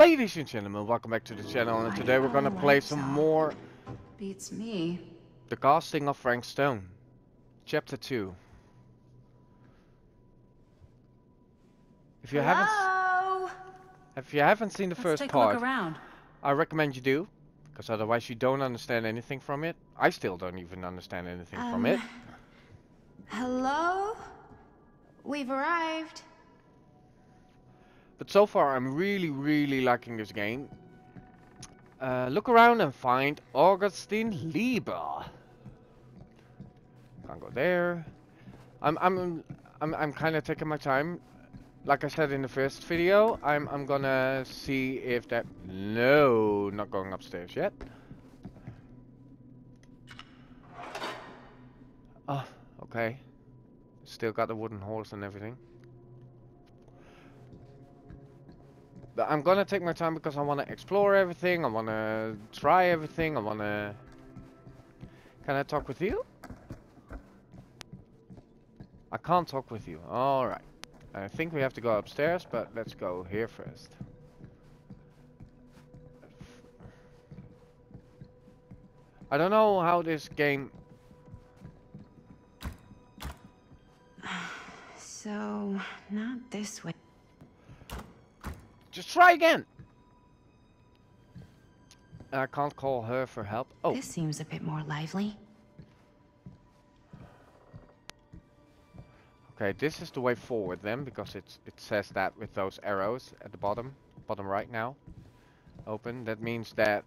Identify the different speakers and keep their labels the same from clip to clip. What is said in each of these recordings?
Speaker 1: Ladies and gentlemen, welcome back to the channel and today we're gonna play some more
Speaker 2: Beats me.
Speaker 1: The Casting of Frank Stone. Chapter 2. If you haven't if you haven't seen the
Speaker 2: Let's
Speaker 1: first part. I recommend you do, because otherwise you don't understand anything from it. I still don't even understand anything from it.
Speaker 2: Um, Hello? We've arrived.
Speaker 1: But so far I'm really, really liking this game. Uh, look around and find Augustine Lieber. Can't go there. I'm I'm I'm I'm kind of taking my time. Like I said in the first video, I'm I'm gonna see if that. No, not going upstairs yet. Oh, okay. Still got the wooden horse and everything. I'm gonna take my time because I wanna explore everything, I wanna try everything, I wanna... Can I talk with you? I can't talk with you. Alright. I think we have to go upstairs, but let's go here first. I don't know how this game...
Speaker 2: So, not this way.
Speaker 1: Just try again! I can't call her for help. Oh,
Speaker 2: This seems a bit more lively.
Speaker 1: Okay, this is the way forward then, because it's it says that with those arrows at the bottom, bottom right now. Open. That means that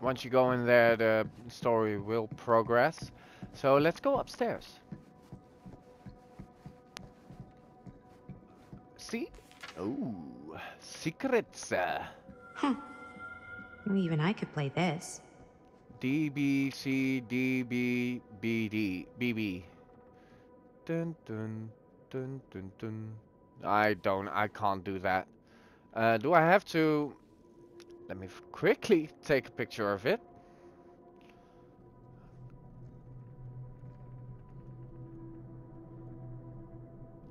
Speaker 1: once you go in there, the story will progress. So let's go upstairs. See? Oh, secrets. uh,
Speaker 2: Even I could play this.
Speaker 1: D B C D B B D B B. Dun dun dun dun dun. I don't. I can't do that. Uh, do I have to? Let me quickly take a picture of it.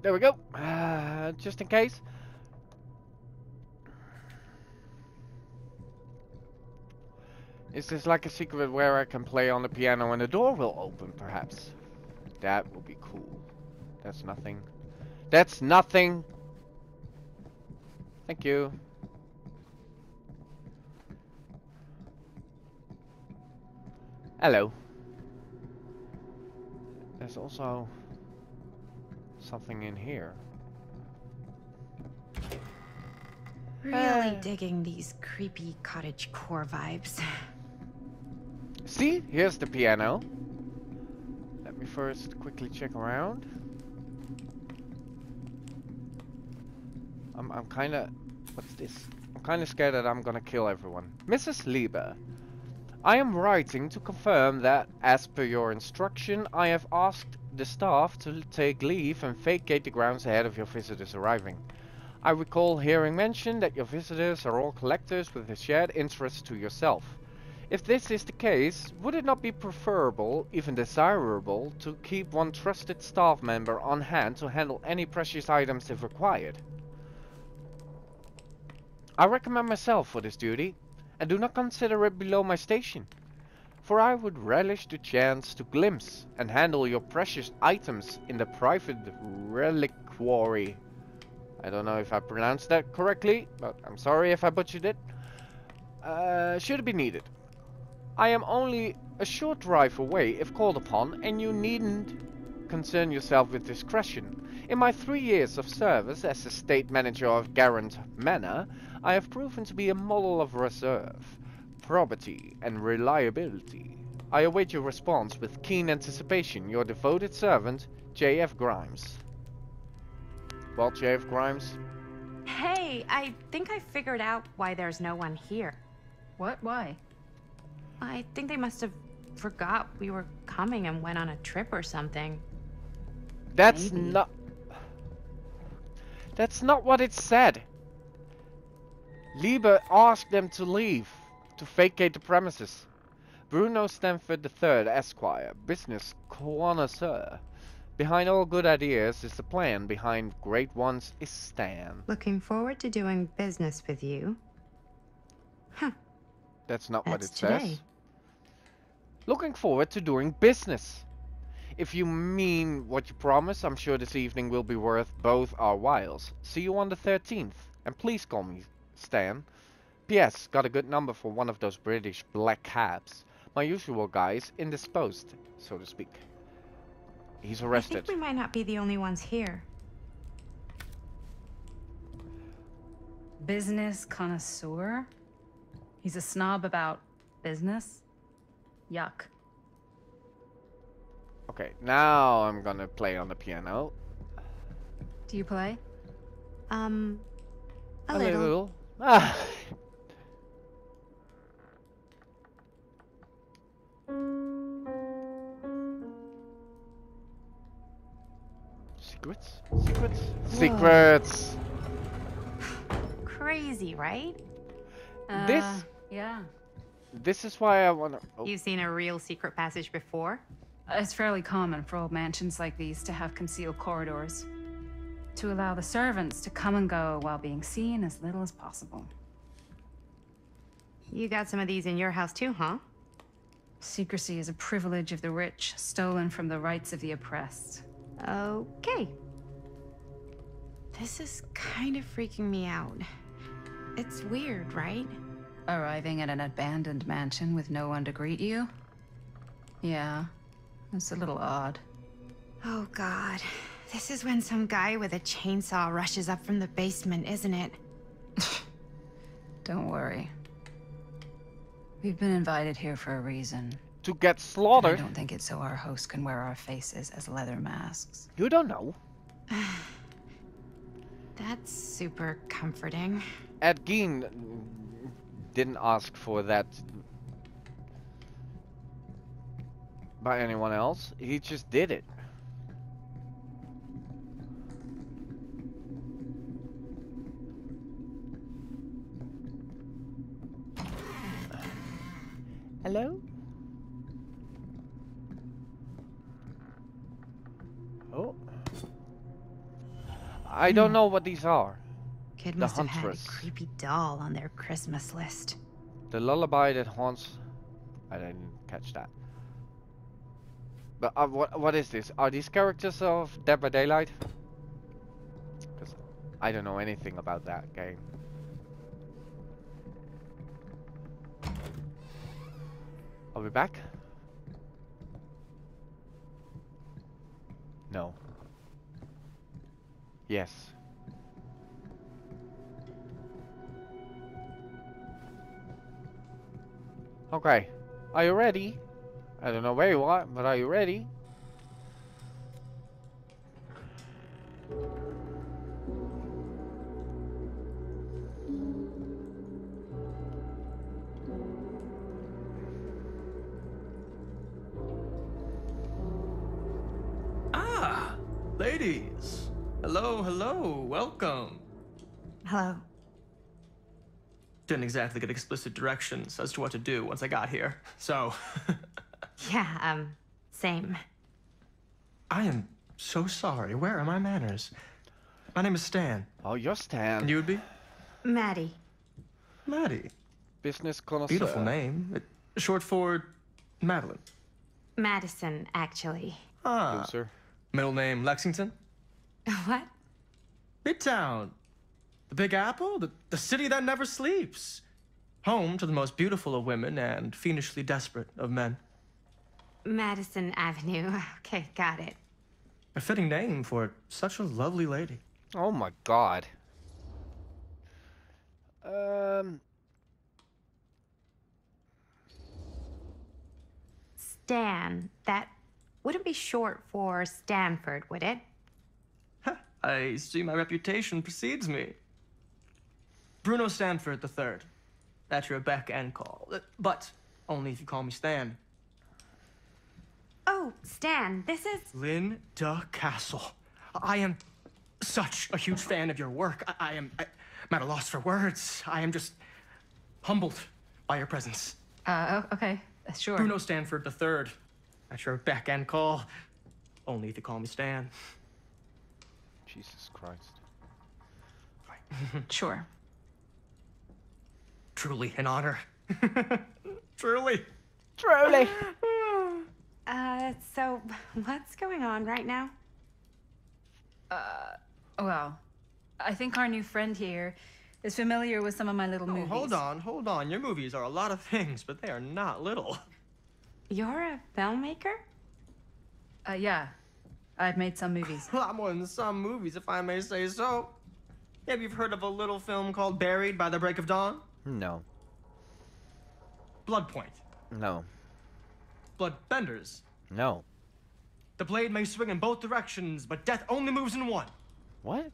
Speaker 1: There we go. Uh, just in case. Is this like a secret where I can play on the piano and the door will open, perhaps? That would be cool. That's nothing. That's nothing! Thank you. Hello. There's also something in here.
Speaker 2: Really
Speaker 1: Uh.
Speaker 2: digging these creepy cottage core vibes.
Speaker 1: See, here's the piano. Let me first quickly check around. I'm, I'm kind of, what's this? I'm kind of scared that I'm gonna kill everyone. Mrs. Lieber, I am writing to confirm that, as per your instruction, I have asked the staff to take leave and vacate the grounds ahead of your visitors arriving. I recall hearing mention that your visitors are all collectors with a shared interest to yourself. If this is the case, would it not be preferable, even desirable, to keep one trusted staff member on hand to handle any precious items if required? I recommend myself for this duty, and do not consider it below my station, for I would relish the chance to glimpse and handle your precious items in the private reliquary. I don't know if I pronounced that correctly, but I'm sorry if I butchered it. Uh, should it be needed. I am only a short drive away if called upon, and you needn't concern yourself with discretion. In my three years of service as the state manager of Garant Manor, I have proven to be a model of reserve, probity, and reliability. I await your response with keen anticipation. Your devoted servant, J.F. Grimes. Well, J.F. Grimes,
Speaker 2: Hey, I think I figured out why there's no one here.
Speaker 3: What? Why?
Speaker 2: I think they must have forgot we were coming and went on a trip or something.
Speaker 1: That's
Speaker 2: Maybe.
Speaker 1: not. That's not what it said. Lieber asked them to leave, to vacate the premises. Bruno Stanford III, Esquire, business connoisseur. Behind all good ideas is the plan. Behind great ones is Stan.
Speaker 2: Looking forward to doing business with you. Huh.
Speaker 1: That's not what
Speaker 2: That's
Speaker 1: it says. Looking forward to doing business. If you mean what you promise, I'm sure this evening will be worth both our whiles. See you on the 13th. And please call me Stan. P.S. Got a good number for one of those British black cabs. My usual guy is indisposed, so to speak. He's arrested.
Speaker 2: I think we might not be the only ones here.
Speaker 3: Business connoisseur? He's a snob about business? Yuck.
Speaker 1: Okay, now I'm gonna play on the piano.
Speaker 3: Do you play?
Speaker 2: Um, a, little.
Speaker 1: Ah. Secrets? Secrets? Secrets!
Speaker 2: Crazy, right?
Speaker 1: This-
Speaker 3: Uh, yeah.
Speaker 1: This is why I wanna. Oh,
Speaker 2: You've seen a real secret passage before?
Speaker 3: Uh, It's fairly common for old mansions like these to have concealed corridors. To allow the servants to come and go while being seen as little as possible.
Speaker 2: You got some of these in your house too, huh?
Speaker 3: Secrecy is a privilege of the rich, stolen from the rights of the oppressed.
Speaker 2: Okay. This is kind of freaking me out. It's weird, right?
Speaker 3: Arriving at an abandoned mansion with no one to greet you? Yeah, it's a little odd.
Speaker 2: Oh god. This is when some guy with a chainsaw rushes up from the basement, isn't it?
Speaker 3: Don't worry. We've been invited here for a reason.
Speaker 1: to get
Speaker 3: and I
Speaker 1: slaughtered?
Speaker 3: don't think it's so our host can wear our faces as leather masks.
Speaker 1: You don't know.
Speaker 2: That's super comforting.
Speaker 1: Ed Gein didn't ask for that by anyone else. He just did it. Hello? Oh. I don't hmm. know what these are.
Speaker 2: Kid
Speaker 1: The
Speaker 2: must have had a creepy doll on their Christmas list.
Speaker 1: The lullaby that haunts. I didn't catch that. But uh, what what is this? Are these characters of Dead by Daylight? Because I don't know anything about that game. Are we back? No. Yes. Okay. Are you ready? I don't know where you are, but are you ready?
Speaker 4: Exactly get explicit directions as to what to do once I got here, so
Speaker 2: Yeah, um, same.
Speaker 4: I am so sorry. Where are my manners? My name is Stan,
Speaker 1: Oh, you're Stan.
Speaker 4: and you would be
Speaker 2: Maddie.
Speaker 4: Maddie.
Speaker 1: Business connoisseur.
Speaker 4: Beautiful name. It- Short for Madeline.
Speaker 2: Madison, actually.
Speaker 4: Ah,
Speaker 1: Loser.
Speaker 4: middle name Lexington.
Speaker 2: What?
Speaker 4: Midtown. The Big Apple, the, the city that never sleeps. Home to the most beautiful of women and fiendishly desperate of men.
Speaker 2: Madison Avenue. Okay, got it.
Speaker 4: A fitting name for such a lovely lady.
Speaker 1: Oh my god. Um.
Speaker 2: Stan. That wouldn't be short for Stanford, would it?
Speaker 4: I see my reputation precedes me. Bruno Stanford III. That's your beck and call. Uh, But only if you call me Stan.
Speaker 2: Oh, Stan, this is.
Speaker 4: Linda Castle. I am such a huge fan of your work. I, I am I, I'm at a loss for words. I am just humbled by your presence.
Speaker 3: Uh, okay, uh, sure.
Speaker 4: Bruno Stanford III. That's your beck and call. only if you call me Stan.
Speaker 1: Jesus Christ.
Speaker 3: Sure.
Speaker 4: Truly an honor. Truly.
Speaker 1: Truly.
Speaker 2: Uh, so what's going on right now?
Speaker 3: Uh, well, I think our new friend here is familiar with some of my little
Speaker 4: Oh,
Speaker 3: movies.
Speaker 4: hold on, hold on. Your movies are a lot of things, but they are not little.
Speaker 2: You're a filmmaker?
Speaker 3: Uh, yeah. I've made some movies.
Speaker 4: A lot more than some movies, if I may say so. Maybe you've heard of a little film called Buried by the Break of Dawn?
Speaker 1: No.
Speaker 4: Blood Point.
Speaker 1: No.
Speaker 4: Blood Benders.
Speaker 1: No.
Speaker 4: The blade may swing in both directions, but death only moves in one.
Speaker 1: What?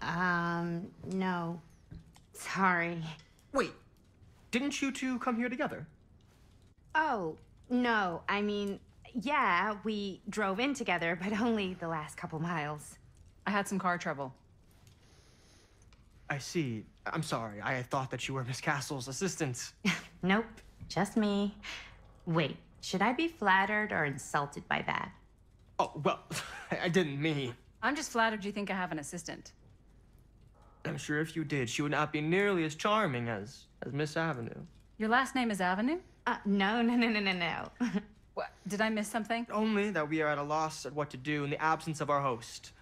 Speaker 2: Um, no. Sorry.
Speaker 4: Wait, didn't you two come here together?
Speaker 2: Oh, no. I mean, yeah, we drove in together, but only the last couple miles.
Speaker 3: I had some car trouble.
Speaker 4: I see. I'm sorry. I thought that you were Miss Castle's assistant.
Speaker 2: Nope, just me. Wait, should I be flattered or insulted by that?
Speaker 4: Oh, well, I didn't mean.
Speaker 3: I'm just flattered you think I have an assistant.
Speaker 4: I'm sure if you did, she would not be nearly as charming as as Miss Avenue.
Speaker 3: Your last name is Avenue?
Speaker 2: Uh, no, no, no, no, no, no.
Speaker 3: What? Did I miss something?
Speaker 4: Only that we are at a loss at what to do in the absence of our host,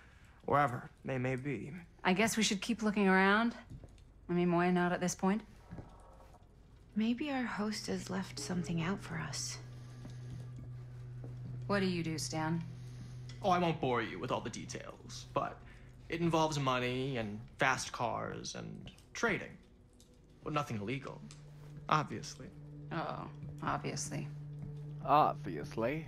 Speaker 4: wherever they may be.
Speaker 3: I guess we should keep looking around. I mean, why not at this point?
Speaker 2: Maybe our host has left something out for us.
Speaker 3: What do you do, Stan?
Speaker 4: Oh, I won't bore you with all the details, but it involves money and fast cars and trading. Well, nothing illegal, obviously.
Speaker 3: Oh, obviously.
Speaker 1: Obviously.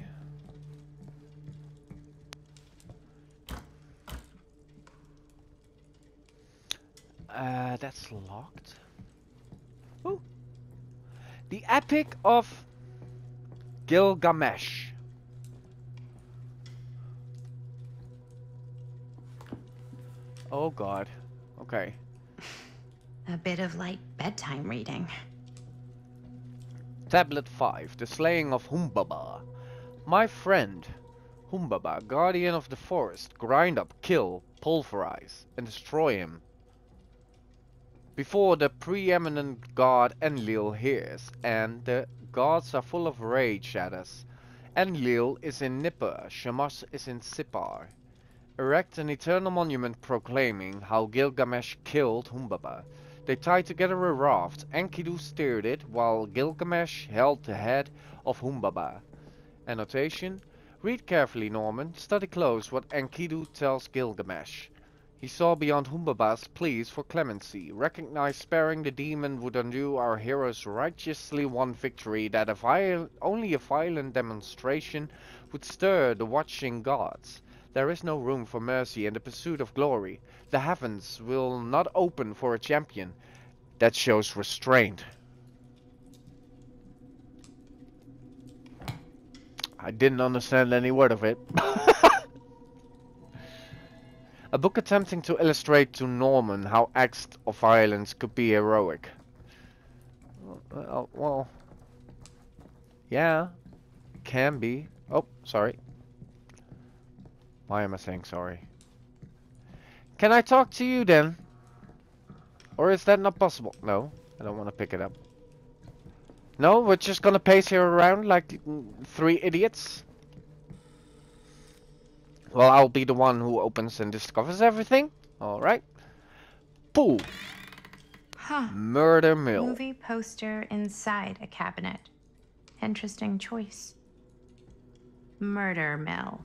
Speaker 1: Uh, that's locked. Ooh. The Epic of Gilgamesh. Oh god. Okay.
Speaker 2: A bit of light bedtime reading.
Speaker 1: Tablet 5 The Slaying of Humbaba. My friend, Humbaba, guardian of the forest, grind up, kill, pulverize, and destroy him. Before the preeminent god Enlil hears, and the gods are full of rage at us. Enlil is in Nippur, Shamash is in Sippar. Erect an eternal monument proclaiming how Gilgamesh killed Humbaba. They tied together a raft. Enkidu steered it, while Gilgamesh held the head of Humbaba. Annotation. Read carefully, Norman. Study close what Enkidu tells Gilgamesh. He saw beyond Humbaba's pleas for clemency, recognized sparing the demon would undo our hero's righteously won victory, that a only a violent demonstration would stir the watching gods. There is no room for mercy in the pursuit of glory. The heavens will not open for a champion that shows restraint. I didn't understand any word of it. a book attempting to illustrate to Norman how acts of violence could be heroic. Well, well yeah, can be. Oh, sorry. Why am I saying sorry? Can I talk to you then? Or is that not possible? No, I don't want to pick it up. No, we're just gonna pace here around like three idiots. Well, I'll be the one who opens and discovers everything. Alright. Pooh.
Speaker 2: Huh.
Speaker 1: Murder Mill.
Speaker 2: Movie poster inside a cabinet. Interesting choice. Murder Mill.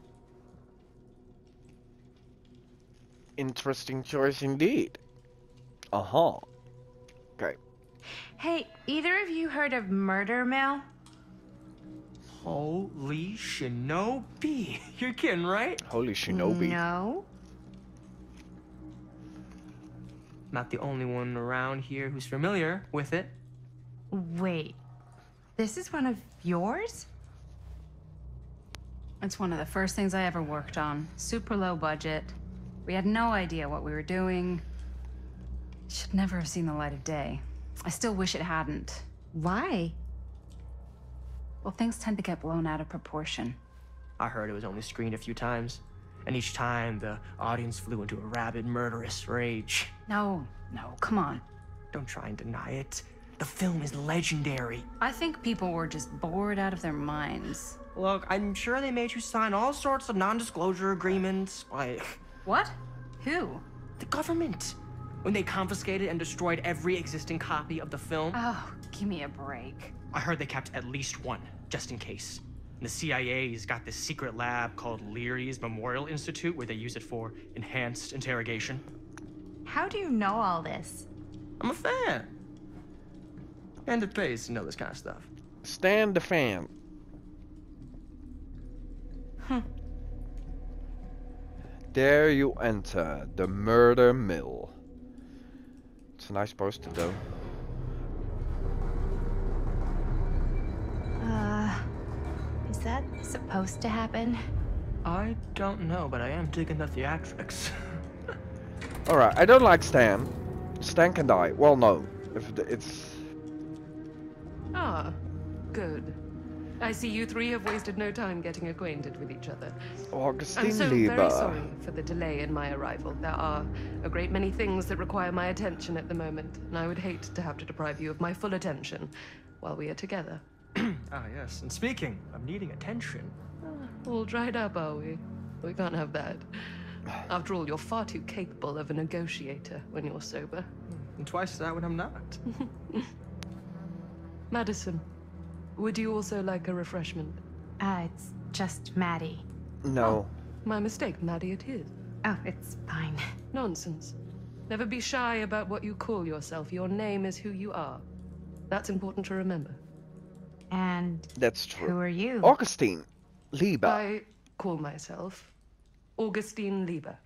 Speaker 1: Interesting choice indeed. Uh-huh. Okay.
Speaker 2: Hey, either of you heard of Murder Mill?
Speaker 4: Holy shinobi. You're kidding, right?
Speaker 1: Holy shinobi.
Speaker 2: No.
Speaker 4: Not the only one around here who's familiar with it.
Speaker 2: Wait. This is one of yours?
Speaker 3: It's one of the first things I ever worked on. Super low budget. We had no idea what we were doing. Should never have seen the light of day. I still wish it hadn't.
Speaker 2: Why?
Speaker 3: Well, things tend to get blown out of proportion.
Speaker 4: I heard it was only screened a few times, and each time the audience flew into a rabid, murderous rage.
Speaker 3: No, no, come on.
Speaker 4: Don't try and deny it. The film is legendary.
Speaker 3: I think people were just bored out of their minds.
Speaker 4: Look, I'm sure they made you sign all sorts of non-disclosure agreements, like
Speaker 3: What? Who?
Speaker 4: the government. When they confiscated and destroyed every existing copy of the film,
Speaker 3: Oh, give me a break.
Speaker 4: I heard they kept at least one, just in case. And the CIA's got this secret lab called Léry's Memorial Institute where they use it for enhanced interrogation.
Speaker 2: How do you know all this?
Speaker 4: I'm a fan. And it pays to know this kind of stuff.
Speaker 1: Stand the fan. There you enter the murder mill. It's a nice poster though.
Speaker 2: Uh, is that supposed to happen?
Speaker 4: I don't know, but I am digging up the theatrics.
Speaker 1: Alright, I don't like Stan. Stan can die. Well, no. If it's
Speaker 5: Ah, good. I see you three have wasted no time getting acquainted with each other.
Speaker 1: Augustine I'm
Speaker 5: so
Speaker 1: Lieber.
Speaker 5: very sorry for the delay in my arrival. There are a great many things that require my attention at the moment, and I would hate to have to deprive you of my full attention while we are together.
Speaker 4: Ah, yes. And speaking of needing attention,
Speaker 5: All dried up, are we? We can't have that. After all, you're far too capable of a negotiator when you're sober.
Speaker 4: and twice that when I'm not.
Speaker 5: Madison, would you also like a refreshment?
Speaker 2: Uh, it's just Maddie.
Speaker 1: No.
Speaker 5: My mistake, Maddie, it is.
Speaker 2: Oh, it's fine.
Speaker 5: Nonsense. Never be shy about what you call yourself. Your name is who you are. That's important to remember.
Speaker 2: And
Speaker 1: That's true.
Speaker 2: who are you?
Speaker 1: Augustine Lieber.
Speaker 5: I call myself Augustine Lieber.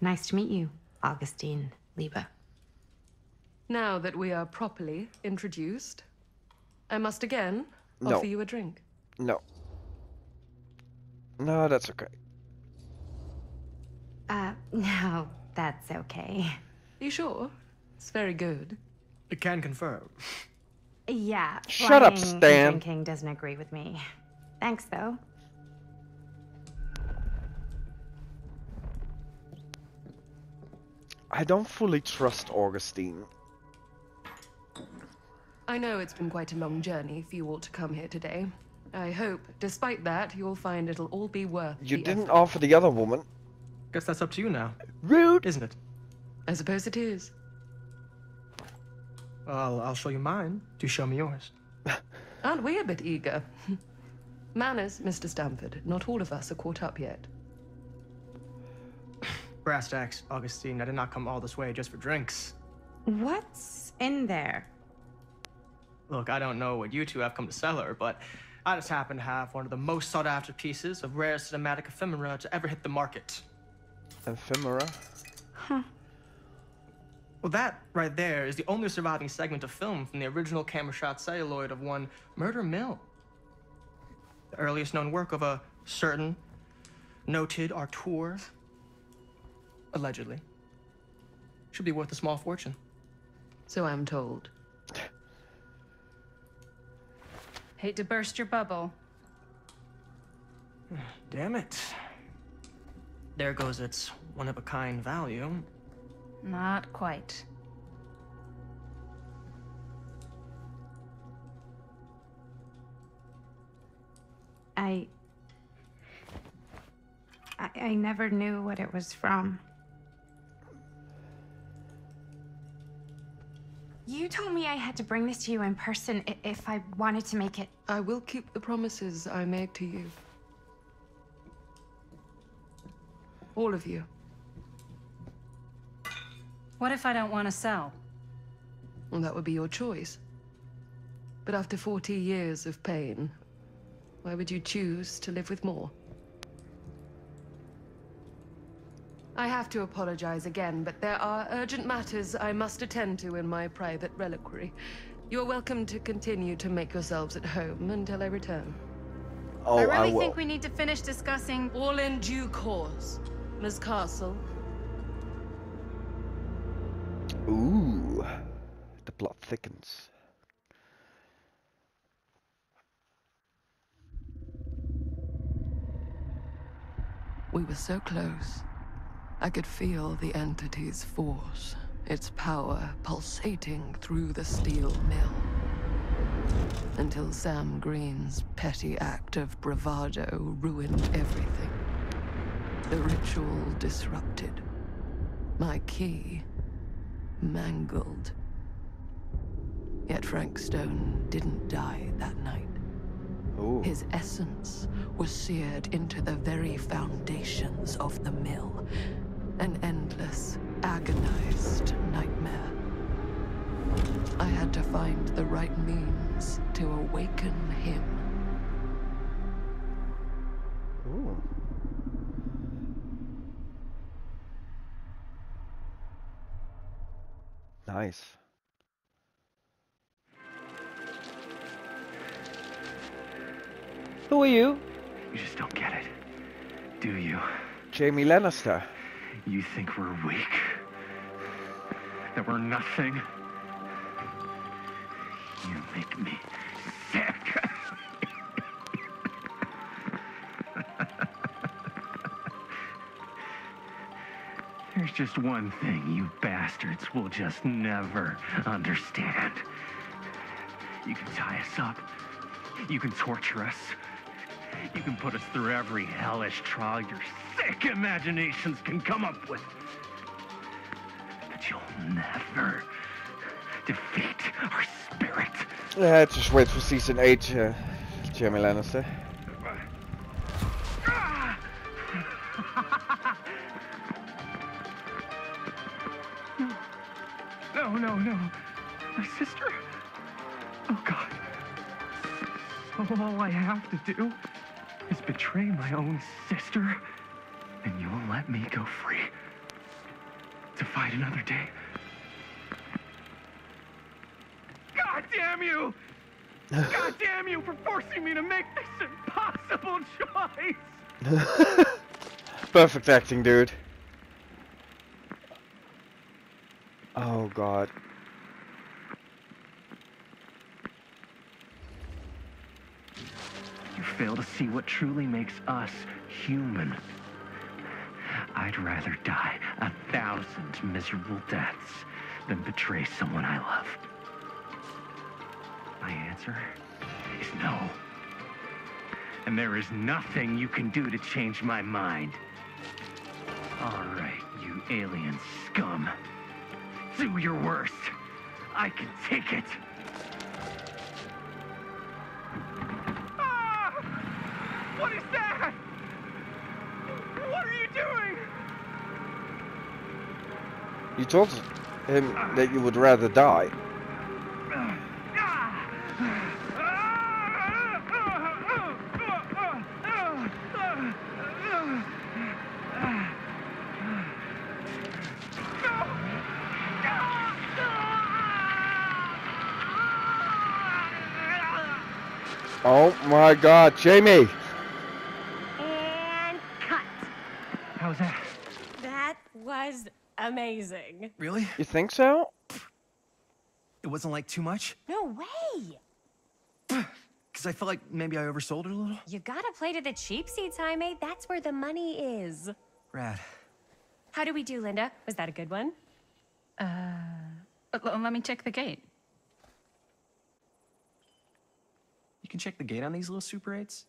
Speaker 2: Nice to meet you, Augustine Lieber.
Speaker 5: Now that we are properly introduced, I must again
Speaker 1: No.
Speaker 5: offer you a drink.
Speaker 1: No. No, that's okay.
Speaker 2: Uh, no, that's okay.
Speaker 5: You sure? It's very good.
Speaker 4: I can confirm.
Speaker 2: Yeah.
Speaker 1: Shut up,
Speaker 2: flying and
Speaker 1: Stan.
Speaker 2: Drinking doesn't agree with me. Thanks, though.
Speaker 1: I don't fully trust Augustine.
Speaker 5: I know it's been quite a long journey for you all to come here today. I hope, despite that, you'll find it'll all be worth
Speaker 1: You
Speaker 5: the
Speaker 1: didn't
Speaker 5: effort.
Speaker 1: offer the other woman.
Speaker 4: Guess that's up to you now,
Speaker 1: Rude.
Speaker 4: isn't it?
Speaker 5: I suppose it is.
Speaker 4: Well, I'll show you mine. Do show me yours.
Speaker 5: Aren't we a bit eager? Manners, Mr. Stanford. Not all of us are caught up yet.
Speaker 4: Brass tacks, Augustine. I did not come all this way just for drinks.
Speaker 2: What's in there?
Speaker 4: Look, I don't know what you two have come to cellar, but I just happen to have one of the most sought after pieces of rare cinematic ephemera to ever hit the market.
Speaker 1: Ephemera.
Speaker 4: Well, that right there is the only surviving segment of film from the original camera shot celluloid of one Murder Mill. The earliest known work of a certain noted auteur. Allegedly. Should be worth a small fortune.
Speaker 5: So I'm told.
Speaker 3: Hate to burst your bubble.
Speaker 4: Damn it. There goes its one of a kind value.
Speaker 3: Not quite.
Speaker 2: I. I, I never knew what it was from. You told me I had to bring this to you in person if I wanted to make it.
Speaker 5: I will keep the promises I made to you. All of you.
Speaker 3: What if I don't want to sell?
Speaker 5: Well, that would be your choice. But after 40 years of pain, why would you choose to live with more? I have to apologize again, but there are urgent matters I must attend to in my private reliquary. You're welcome to continue to make yourselves at home until I return.
Speaker 1: Oh,
Speaker 3: I
Speaker 1: I,
Speaker 3: really
Speaker 1: will.
Speaker 3: think we need to finish discussing.
Speaker 5: All in due course. Ms. Castle,
Speaker 1: Ooh, the plot thickens.
Speaker 5: We were so close. I could feel the entity's force, its power pulsating through the steel mill. Until Sam Green's petty act of bravado ruined everything. The ritual disrupted. My key mangled. Yet Frank Stone didn't die that night.
Speaker 1: Ooh.
Speaker 5: His essence was seared into the very foundations of the mill. An endless, agonized nightmare. I had to find the right means to awaken him.
Speaker 1: Nice. Who are you?
Speaker 6: You just don't get it, do you?
Speaker 1: Jaime Lannister.
Speaker 6: You think we're weak? That we're nothing? You make me just one thing you bastards will just never understand. You can tie us up. You can torture us. You can put us through every hellish trial your sick imaginations can come up with. But you'll never defeat our spirit.
Speaker 1: Yeah, just wait for season 8, uh, Jaime Lannister.
Speaker 6: Have to do is betray my own sister, and you'll let me go free to fight another day. God damn you! God damn you for forcing me to make this impossible choice!
Speaker 1: Perfect acting, dude. Oh god.
Speaker 6: Fail to see what truly makes us human. I'd rather die a thousand miserable deaths than betray someone I love. My answer is no. And there is nothing you can do to change my mind. All right, you alien scum. Do your worst. I can take it. You
Speaker 1: told him that you would rather die. Oh my god, Jamie!
Speaker 7: And cut.
Speaker 6: How's that?
Speaker 7: That was amazing.
Speaker 8: Really?
Speaker 1: You think so?
Speaker 8: It wasn't like too much?
Speaker 7: No way.
Speaker 8: Because I felt like maybe I oversold it a little?
Speaker 7: You gotta play to the cheap seats, Jaime. That's where the money is.
Speaker 8: Rad.
Speaker 7: How do we do, Linda? Was that a good one?
Speaker 3: Uh, let me check the gate.
Speaker 8: You can check the gate on these little Super 8s?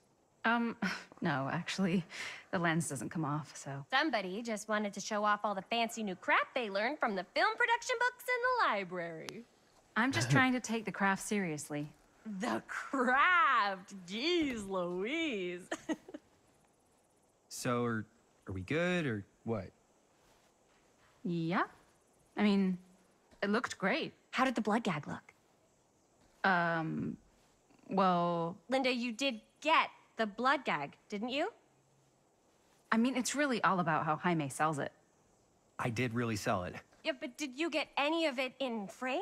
Speaker 3: Um, no, actually, the lens doesn't come off, so.
Speaker 7: Somebody just wanted to show off all the fancy new crap they learned from the film production books in the library.
Speaker 3: I'm just trying to take the craft seriously.
Speaker 7: The craft! Jeez Louise.
Speaker 8: So, are, are we good or what?
Speaker 3: Yeah? I mean, it looked great.
Speaker 7: How did the blood gag look?
Speaker 3: Um, well,
Speaker 7: Linda, you did get the blood gag, didn't you?
Speaker 3: I mean, it's really all about how Jaime sells it.
Speaker 8: I did really sell it.
Speaker 7: Yeah, but did you get any of it in frame?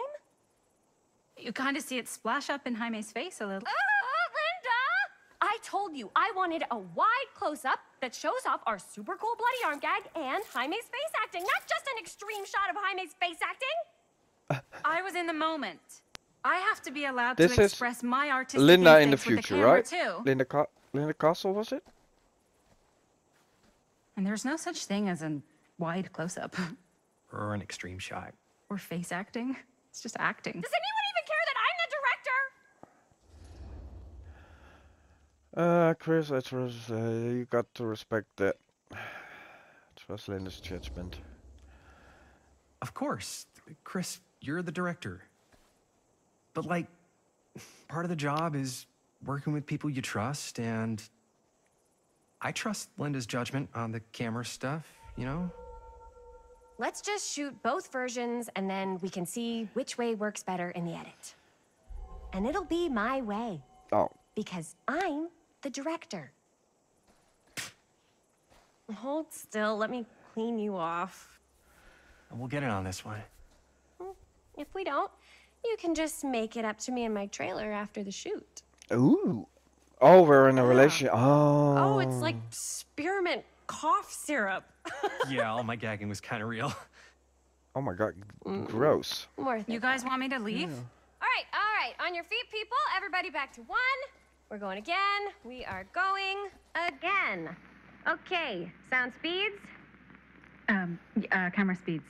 Speaker 3: You kind of see it splash up in Jaime's face a little.
Speaker 7: Ah, Linda! I told you I wanted a wide close-up that shows off our super cool bloody arm gag and Jaime's face acting, not just an extreme shot of Jaime's face acting.
Speaker 3: I was in the moment. I have to be allowed
Speaker 1: This
Speaker 3: to express my artistic
Speaker 1: Linda in the
Speaker 3: instincts with
Speaker 1: future,
Speaker 3: camera
Speaker 1: right?
Speaker 3: Too.
Speaker 1: Linda, Ca- Linda Castle, was it?
Speaker 3: And there's no such thing as a wide close up
Speaker 8: Or an extreme shot.
Speaker 3: or face acting. It's just acting.
Speaker 7: Does anyone even care that I'm the director?
Speaker 1: Uh, Chris, I trust uh, you got to respect that. Trust Linda's judgment.
Speaker 8: Of course. Chris, you're the director. But, like, part of the job is working with people you trust, and I trust Linda's judgment on the camera stuff, you know?
Speaker 7: Let's just shoot both versions and then we can see which way works better in the edit. And it'll be my way
Speaker 1: Oh,
Speaker 7: because I'm the director. Hold still, let me clean you off.
Speaker 8: We'll get it on this one.
Speaker 7: If we don't, you can just make it up to me in my trailer after the shoot.
Speaker 1: Ooh. Oh, we're in a relationship. Oh.
Speaker 7: Oh, it's like spearmint cough syrup.
Speaker 8: yeah, all my gagging was kind of real.
Speaker 1: Oh my god, gross.
Speaker 7: Worth
Speaker 3: You
Speaker 7: it.
Speaker 3: guys want me to leave?
Speaker 7: All right, all right. On your feet, people. Everybody back to one. We're going again. We are going again. Okay, sound speeds.
Speaker 3: Um, uh, camera speeds.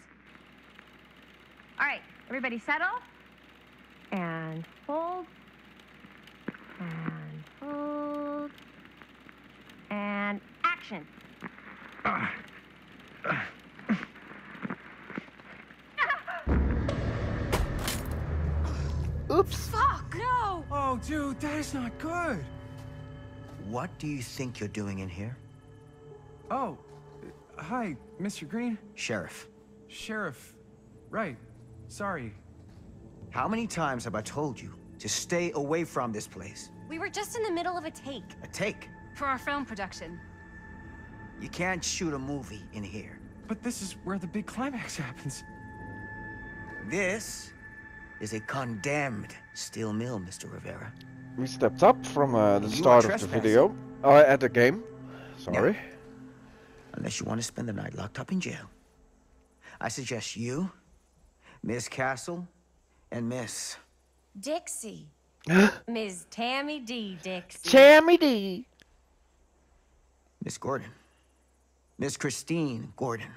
Speaker 7: All right, everybody settle. And hold. And hold. And action.
Speaker 1: Oops.
Speaker 7: Fuck! No!
Speaker 8: Oh, dude, that is not good.
Speaker 9: What do you think you're doing in here?
Speaker 8: Oh, uh, hi, Mr. Green.
Speaker 9: Sheriff,
Speaker 8: Sheriff. Right. Sorry.
Speaker 9: how many times have I told you to stay away from this place?
Speaker 7: We were just in the middle of a take.
Speaker 9: A take.
Speaker 3: For our film production.
Speaker 9: You can't shoot a movie in here.
Speaker 8: But this is where the big climax happens.
Speaker 9: This is a condemned steel mill, Mr. Rivera.
Speaker 1: We stepped up from uh, the
Speaker 9: You
Speaker 1: start of the video. Uh, at the game. Sorry.
Speaker 9: Unless you want to spend the night locked up in jail. I suggest you, Miss Castle, and Miss.
Speaker 7: Dixie. Ms. Tammy D. Dixie.
Speaker 1: Tammy D.
Speaker 9: Miss Gordon. Miss Christine Gordon.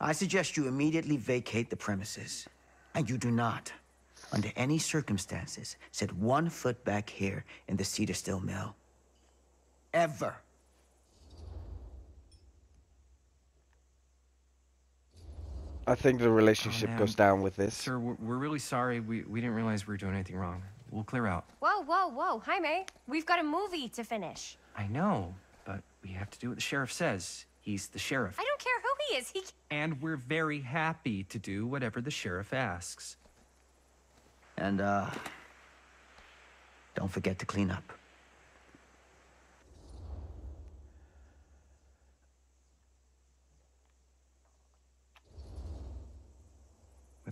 Speaker 9: I suggest you immediately vacate the premises. And you do not, under any circumstances, set one foot back here in the Cedar Still Mill. Ever.
Speaker 1: I think the relationship
Speaker 8: man.
Speaker 1: goes down with this.
Speaker 8: Sir, we're, we're really sorry. We, we didn't realize we were doing anything wrong. We'll clear out.
Speaker 7: Whoa, whoa, whoa. Hi, May. we've got a movie to finish.
Speaker 8: I know, but we have to do what the sheriff says. He's the sheriff.
Speaker 7: I don't care who he is. He.
Speaker 8: And we're very happy to do whatever the sheriff asks.
Speaker 9: And, uh. Don't forget to clean up.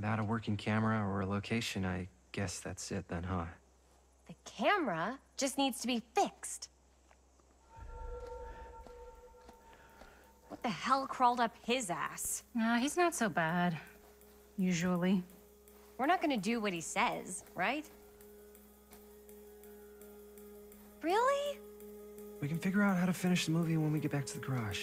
Speaker 8: Without a working camera or a location, I guess that's it then, huh?
Speaker 7: The camera just needs to be fixed. What the hell crawled up his ass?
Speaker 3: No, he's not so bad. Usually.
Speaker 7: We're not gonna do what he says, right? Really?
Speaker 8: We can figure out how to finish the movie when we get back to the garage.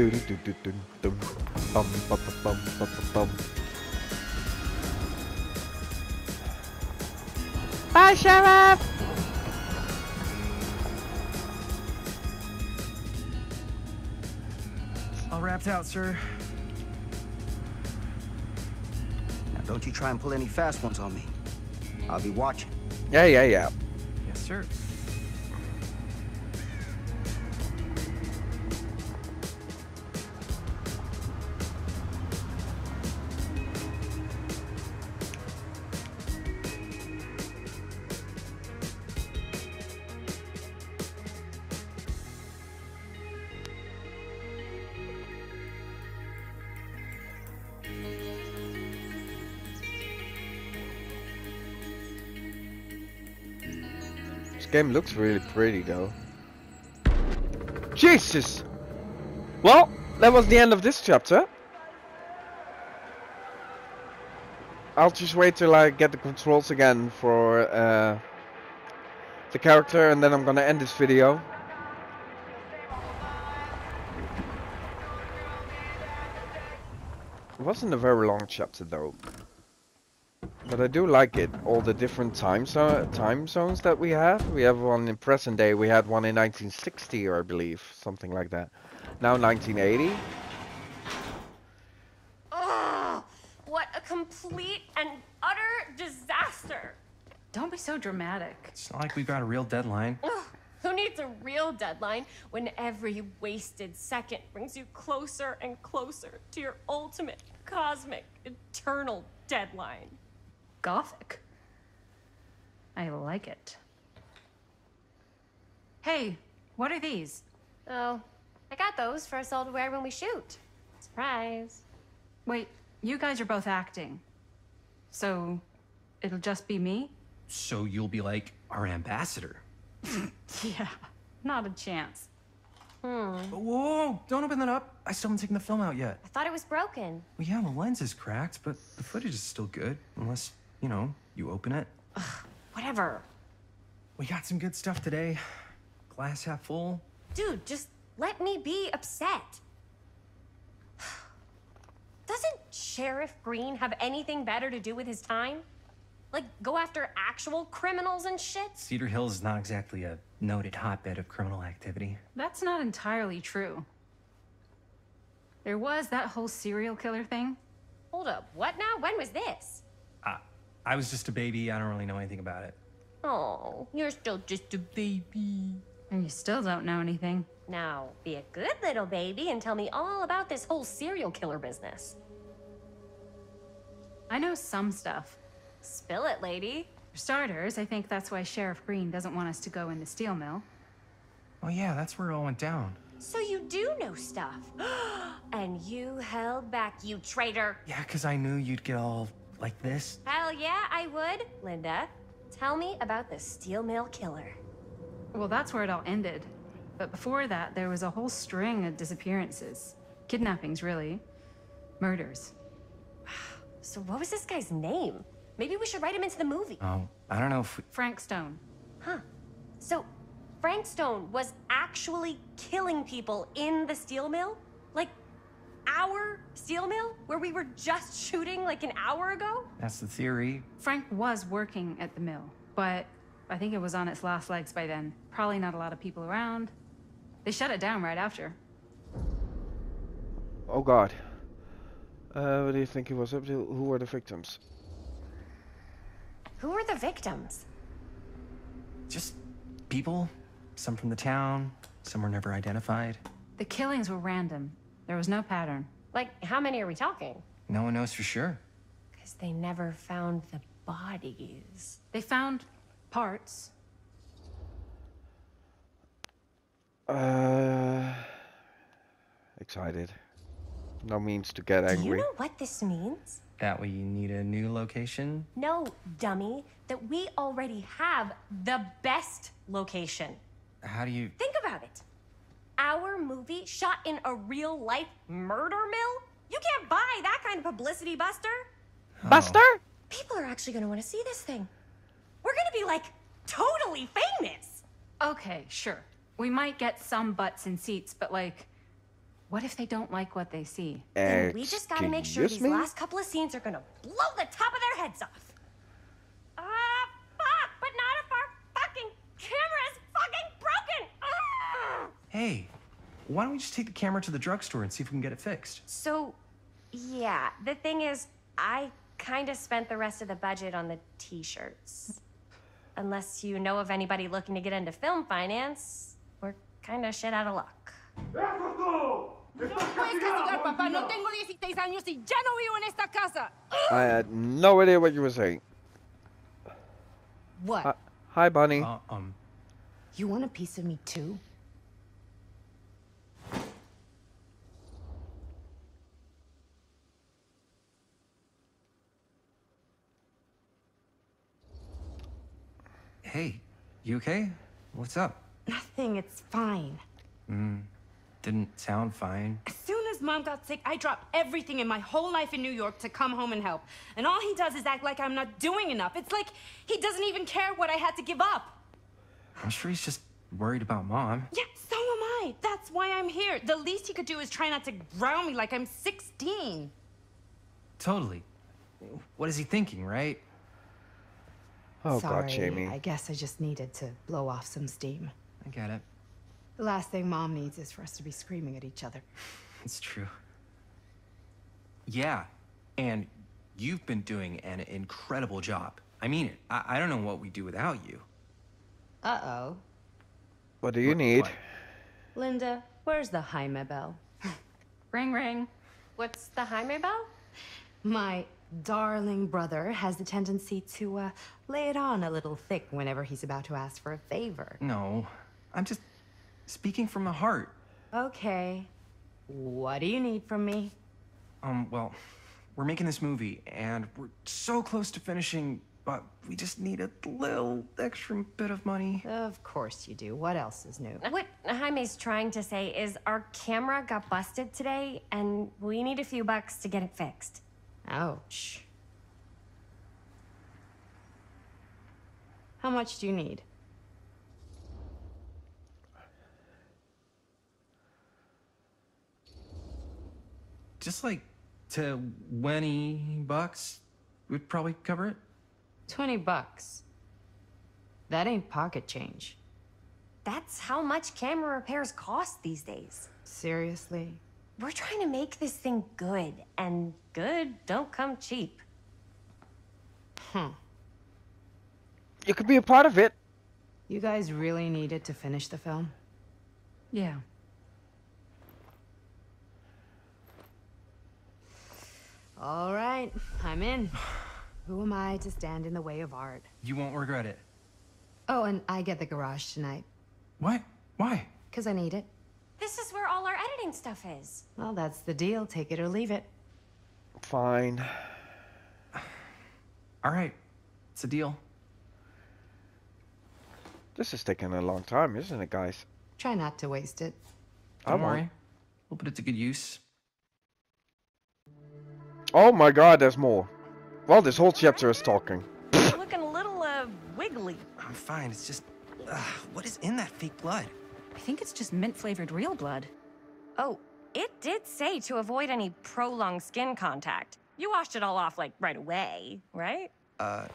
Speaker 1: Du-du-du-du-du-dum. Bum, bum, bum, bum, bum, bum. Bye, Sheriff!
Speaker 8: All wrapped out, sir.
Speaker 9: Now, don't you try and pull any fast ones on me. I'll be watching.
Speaker 1: Yeah, yeah, yeah. Game looks really pretty though. Jesus! Well, that was the end of this chapter. I'll just wait till I get the controls again for uh, the character and then I'm gonna end this video. It wasn't a very long chapter though. But I do like it. All the different time zo time zones that we have. We have one in present day. We had one in 1960, I believe, something like that. Now 1980.
Speaker 7: Ugh! What a complete and utter disaster!
Speaker 3: Don't be so dramatic.
Speaker 8: It's not like we've got a real deadline.
Speaker 7: Ugh, Who needs a real deadline when every wasted second brings you closer and closer to your ultimate, cosmic, eternal deadline?
Speaker 3: Gothic. I like it. Hey, what are these?
Speaker 7: Oh, I got those for us all to wear when we shoot. Surprise.
Speaker 3: Wait, you guys are both acting. So, it'll just be me?
Speaker 8: So you'll be like our ambassador.
Speaker 3: Yeah, not a chance.
Speaker 7: Hmm.
Speaker 8: Whoa, whoa, don't open that up. I still haven't taken the film out yet.
Speaker 7: I thought it was broken.
Speaker 8: Well, yeah, the lens is cracked, but the footage is still good. Unless, you know, you open it.
Speaker 7: Whatever.
Speaker 8: We got some good stuff today. Glass half full.
Speaker 7: Dude, just let me be upset. Doesn't Sheriff Green have anything better to do with his time? Like, go after actual criminals and shit?
Speaker 8: Cedar Hills is not exactly a noted hotbed of criminal activity.
Speaker 3: That's not entirely true. There was that whole serial killer thing.
Speaker 7: Hold up, what now? When was this?
Speaker 8: I, I was just a baby. I don't really know anything about it.
Speaker 7: Oh, you're still just a baby.
Speaker 3: And you still don't know anything.
Speaker 7: Now, be a good little baby and tell me all about this whole serial killer business.
Speaker 3: I know some stuff.
Speaker 7: Spill it, lady.
Speaker 3: For starters, I think that's why Sheriff Green doesn't want us to go in the steel mill.
Speaker 8: Oh, yeah, that's where it all went down.
Speaker 7: So you do know stuff. and you held back, you traitor.
Speaker 8: Yeah, because I knew you'd get all like this.
Speaker 7: Hell yeah, I would. Linda, tell me about the steel mill killer.
Speaker 3: Well, that's where it all ended. But before that, there was a whole string of disappearances. Kidnappings, really. Murders.
Speaker 7: So what was this guy's name? Maybe we should write him into the movie.
Speaker 8: Oh, I don't know if we...
Speaker 3: Frank Stone.
Speaker 7: Huh. So Frank Stone was actually killing people in the steel mill? Like our steel mill where we were just shooting like an hour ago?
Speaker 8: That's the theory.
Speaker 3: Frank was working at the mill, but I think it was on its last legs by then. Probably not a lot of people around. They shut it down right after.
Speaker 1: Oh god. Uh, what do you think he was up to? Who were the victims?
Speaker 7: Who were the victims?
Speaker 8: Just people. Some from the town, some were never identified.
Speaker 3: The killings were random. There was no pattern.
Speaker 7: Like, how many are we talking?
Speaker 8: No one knows for sure.
Speaker 7: Because they never found the bodies.
Speaker 3: They found parts.
Speaker 1: Uh, excited. No means to get angry.
Speaker 7: Do you know what this means?
Speaker 8: That we need a new location?
Speaker 7: No, dummy, that we already have the best location.
Speaker 8: How do you...
Speaker 7: Think about it. Our movie shot in a real life murder mill? You can't buy that kind of publicity, Buster.
Speaker 1: Buster?
Speaker 7: People are actually gonna wanna see this thing. We're gonna be like totally famous.
Speaker 3: Okay, sure. We might get some butts in seats, but like, what if they don't like what they see?
Speaker 7: And we just gotta make sure these
Speaker 1: me?
Speaker 7: last couple of scenes are gonna blow the top of their heads off. Ah, fuck, but not if our fucking camera is fucking broken. Ah!
Speaker 8: Hey, why don't we just take the camera to the drugstore and see if we can get it fixed?
Speaker 7: So, yeah, the thing is, I kind of spent the rest of the budget on the t-shirts. Unless you know of anybody looking to get into film finance, we're kind of shit out of luck.
Speaker 10: Puedes castigar, papá. No tengo 16 años y ya no vivo en esta casa.
Speaker 1: I had no idea what you were saying.
Speaker 2: What?
Speaker 1: Uh, hi, Bunny.
Speaker 8: Uh, um,
Speaker 2: you want a piece of me too?
Speaker 8: Hey, You okay? What's up?
Speaker 2: Nothing, it's fine.
Speaker 8: Mm, didn't sound fine.
Speaker 2: As soon as mom got sick, I dropped everything in my whole life in New York to come home and help. And all he does is act like I'm not doing enough. It's like he doesn't even care what I had to give up.
Speaker 8: I'm sure he's just worried about mom.
Speaker 2: Yeah, so am I. That's why I'm here. The least he could do is try not to ground me like I'm 16.
Speaker 8: Totally. What is he thinking, right?
Speaker 1: Oh
Speaker 2: Sorry,
Speaker 1: god, Jamie.
Speaker 2: I guess I just needed to blow off some steam.
Speaker 8: I get it.
Speaker 2: The last thing mom needs is for us to be screaming at each other.
Speaker 8: It's true. Yeah, and you've been doing an incredible job. I mean it. I, I don't know what we'd do without you.
Speaker 2: Uh-oh.
Speaker 1: What do you need?
Speaker 8: what?
Speaker 2: Linda, where's the Jaime bell?
Speaker 3: Ring, ring.
Speaker 7: What's the Jaime bell?
Speaker 2: My darling brother has the tendency to uh, lay it on a little thick whenever he's about to ask for a favor.
Speaker 8: No, I'm just speaking from the heart.
Speaker 2: Okay. What do you need from me?
Speaker 8: Um, well, we're making this movie, and we're so close to finishing, but we just need a little extra bit of money.
Speaker 2: Of course you do. What else is new?
Speaker 7: What Jaime's trying to say is our camera got busted today, and we need a few bucks to get it fixed.
Speaker 2: Ouch. How much do you need?
Speaker 8: Just like 20 bucks would probably cover it.
Speaker 2: 20 bucks. That ain't pocket change.
Speaker 7: That's how much camera repairs cost these days.
Speaker 2: Seriously?
Speaker 7: We're trying to make this thing good, and good don't come cheap. Hmm.
Speaker 2: Huh.
Speaker 1: You could be a part of it.
Speaker 2: You guys really needed to finish the film?
Speaker 3: Yeah.
Speaker 2: All right, I'm in. Who am I to stand in the way of art?
Speaker 8: You won't regret it.
Speaker 2: Oh, and I get the garage tonight,
Speaker 8: What? Why?
Speaker 2: because I need it.
Speaker 7: This is where all our editing stuff is.
Speaker 2: Well, that's the deal. Take it or leave it.
Speaker 1: Fine.
Speaker 8: All right, it's a deal.
Speaker 1: This is taking a long time, isn't it, guys?
Speaker 2: Try not to waste it.
Speaker 1: I
Speaker 8: Don't
Speaker 1: won't.
Speaker 8: worry. We'll put it to good use.
Speaker 1: Oh my god, there's more. Well, this whole chapter is talking.
Speaker 7: You're looking a little, uh, wiggly.
Speaker 8: I'm fine. It's just, uh, what is in that fake blood?
Speaker 3: I think it's just mint flavored real blood.
Speaker 7: Oh, it did say to avoid any prolonged skin contact. You washed it all off, like, right away, right?
Speaker 8: Uh,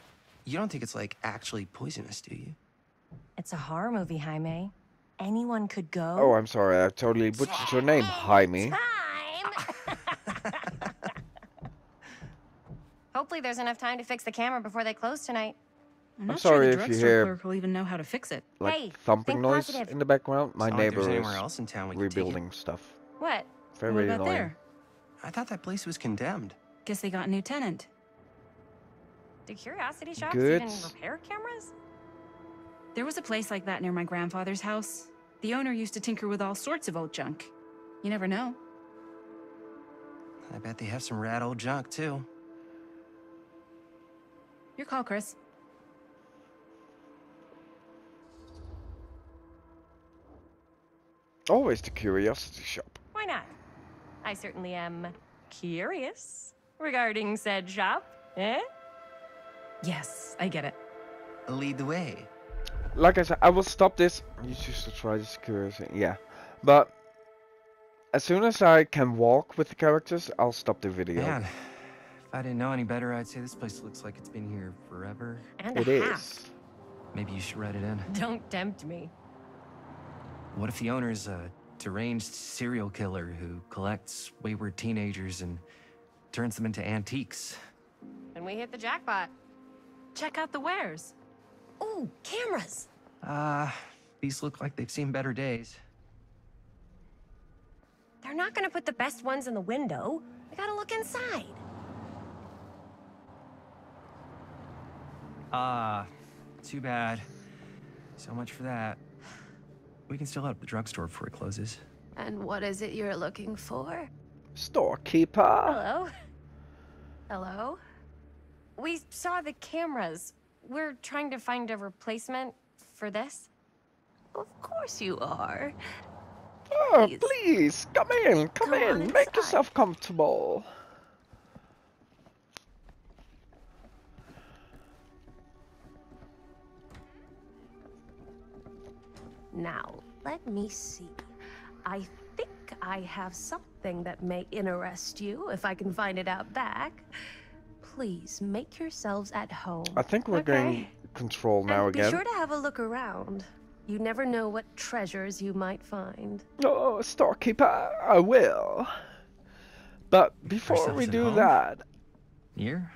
Speaker 8: you don't think it's like actually poisonous, do you?
Speaker 7: It's a horror movie, Jaime. Anyone could go.
Speaker 1: Oh, I'm sorry, I totally butchered your name, Jaime.
Speaker 7: Time! Hopefully there's enough time to fix the camera before they close tonight.
Speaker 3: I'm not
Speaker 1: sorry
Speaker 3: sure the
Speaker 1: if you
Speaker 3: drugstore
Speaker 1: hear-
Speaker 3: clerk will even know how to fix it.
Speaker 1: Like
Speaker 7: Hey,
Speaker 1: thumping noise
Speaker 7: positive.
Speaker 1: in the background. My
Speaker 8: It's not
Speaker 1: neighbor is
Speaker 8: anywhere else in town we could take it.
Speaker 1: rebuilding stuff.
Speaker 7: What?
Speaker 1: Very
Speaker 3: what about
Speaker 1: annoying.
Speaker 3: there?
Speaker 8: I thought that place was condemned.
Speaker 3: Guess they got a new tenant.
Speaker 7: Do curiosity shops
Speaker 1: Goods.
Speaker 7: even repair cameras?
Speaker 3: There was a place like that near my grandfather's house. The owner used to tinker with all sorts of old junk. You never know.
Speaker 8: I bet they have some rad old junk too.
Speaker 3: Your call, Chris.
Speaker 1: Always the curiosity shop.
Speaker 7: Why not? I certainly am curious regarding said shop. Eh?
Speaker 3: Yes, I get it.
Speaker 8: Lead the way.
Speaker 1: Like I said, I will stop this. You just to try this curiosity. Yeah. But as soon as I can walk with the characters, I'll stop the video.
Speaker 8: Man, if I didn't know any better, I'd say this place looks like it's been here forever.
Speaker 7: And
Speaker 1: It
Speaker 7: a
Speaker 1: is.
Speaker 8: Maybe you should write it in.
Speaker 7: Don't tempt me.
Speaker 8: What if the owner's a deranged serial killer who collects wayward teenagers and turns them into antiques?
Speaker 7: And we hit the jackpot.
Speaker 3: Check out the wares.
Speaker 7: Ooh, cameras.
Speaker 8: Uh, these look like they've seen better days.
Speaker 7: They're not gonna put the best ones in the window. I gotta look inside.
Speaker 8: Ah, too bad. So much for that. We can still hit up the drugstore before it closes.
Speaker 5: And what is it you're looking for?
Speaker 1: Storekeeper.
Speaker 7: Hello. Hello. We saw the cameras. We're trying to find a replacement for this?
Speaker 11: Of course you are.
Speaker 1: Oh, please, come in, come,
Speaker 11: Come on
Speaker 1: in, make yourself comfortable.
Speaker 11: Now, let me see. I think I have something that may interest you if I can find it out back. Please make yourselves at home.
Speaker 1: I think we're getting control now
Speaker 11: and be sure to have a look around. You never know what treasures you might find.
Speaker 1: Oh, storekeeper, I will. But before we
Speaker 8: Ourselves at
Speaker 1: do
Speaker 8: home?
Speaker 1: that,
Speaker 8: Here?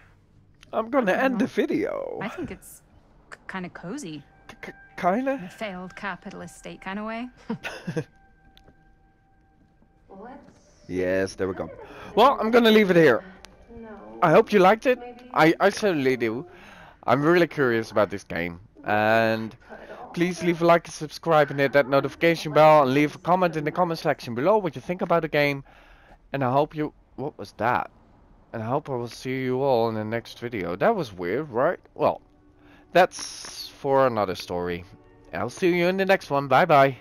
Speaker 1: I'm gonna end the video.
Speaker 3: I think it's kind of cozy.
Speaker 1: Kinda?
Speaker 3: In a failed capitalist state kind of way.
Speaker 1: Yes, there we go. Well, I'm gonna leave it here. I hope you liked it. I, I certainly do. I'm really curious about this game. And please leave a like and subscribe and hit that notification bell and leave a comment in the comment section below what you think about the game. And I hope you... What was that? And I hope I will see you all in the next video. That was weird, right? Well, that's for another story. I'll see you in the next one. Bye bye.